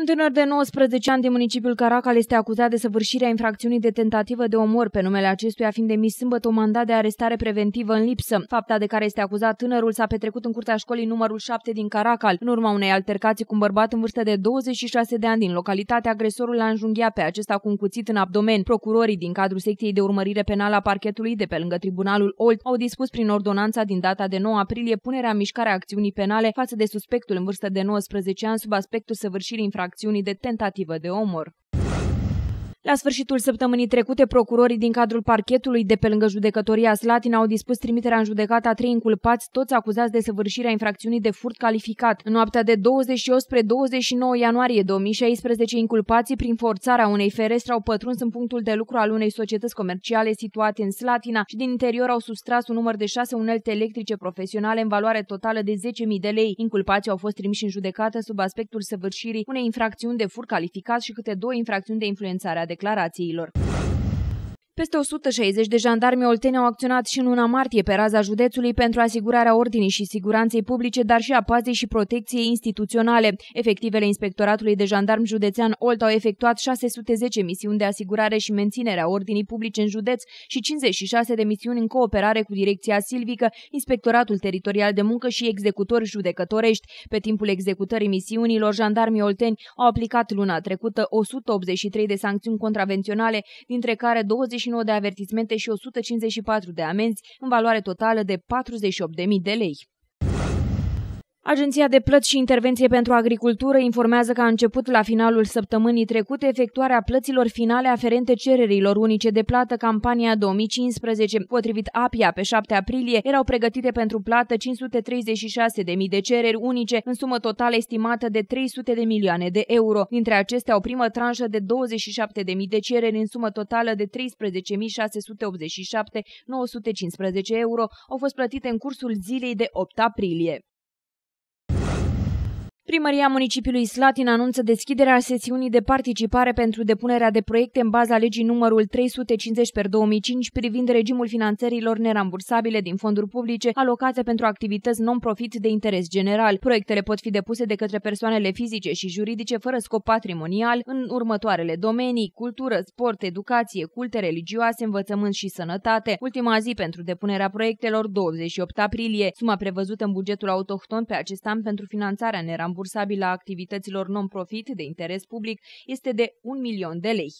Un tânăr de 19 ani din municipiul Caracal este acuzat de săvârșirea infracțiunii de tentativă de omor pe numele acestuia, fiind emis sâmbătă un mandat de arestare preventivă în lipsă. Fapta de care este acuzat tânărul s-a petrecut în curtea școlii numărul 7 din Caracal. În urma unei altercații cu un bărbat în vârstă de 26 de ani din localitate, agresorul l-a înjunghiat pe acesta cu un cuțit în abdomen. Procurorii din cadrul secției de urmărire penală a parchetului de pe lângă tribunalul Olt au dispus prin ordonanța din data de 9 aprilie punerea în mișcare a acțiunii penale față de suspectul în vârstă de 19 ani sub aspectul săvârșirii infracțiunii de tentativă de omor. La sfârșitul săptămânii trecute, procurorii din cadrul parchetului de pe lângă judecătoria Slatina au dispus trimiterea în judecată a trei inculpați, toți acuzați de săvârșirea infracțiunii de furt calificat. În noaptea de 28 spre 29 ianuarie 2016, inculpații, prin forțarea unei ferestre, au pătruns în punctul de lucru al unei societăți comerciale situate în Slatina și din interior au sustras un număr de șase unelte electrice profesionale în valoare totală de 10.000 de lei. Inculpații au fost trimiși în judecată sub aspectul săvârșirii unei infracțiuni de furt calificat și câte două infracțiuni de influențare a declarațiilor. Peste 160 de jandarmi olteni au acționat și în luna martie pe raza județului pentru asigurarea ordinii și siguranței publice, dar și a pazei și protecției instituționale. Efectivele Inspectoratului de Jandarm Județean Olt au efectuat 610 misiuni de asigurare și menținere a ordinii publice în județ și 56 de misiuni în cooperare cu Direcția Silvică, Inspectoratul Teritorial de Muncă și executori judecătorești. Pe timpul executării misiunilor, jandarmii olteni au aplicat luna trecută 183 de sancțiuni contravenționale, dintre care 20 29 de avertismente și 154 de amenzi, în valoare totală de 48.000 de lei. Agenția de Plăți și Intervenție pentru Agricultură informează că a început la finalul săptămânii trecute efectuarea plăților finale aferente cererilor unice de plată campania 2015. Potrivit APIA, pe 7 aprilie erau pregătite pentru plată 536.000 de cereri unice în sumă totală estimată de 300 de milioane de euro. Dintre acestea, o primă tranșă de 27.000 de cereri în sumă totală de 13.687.915 euro au fost plătite în cursul zilei de 8 aprilie. Primăria municipiului Slatin anunță deschiderea sesiunii de participare pentru depunerea de proiecte în baza legii numărul 350 per 2005 privind regimul finanțărilor nerambursabile din fonduri publice alocate pentru activități non-profit de interes general. Proiectele pot fi depuse de către persoanele fizice și juridice fără scop patrimonial în următoarele domenii, cultură, sport, educație, culte religioase, învățământ și sănătate. Ultima zi pentru depunerea proiectelor 28 aprilie. Suma prevăzută în bugetul autohton pe acest an pentru finanțarea nerambursabilă rambursabil a activităților non-profit de interes public este de 1 milion de lei.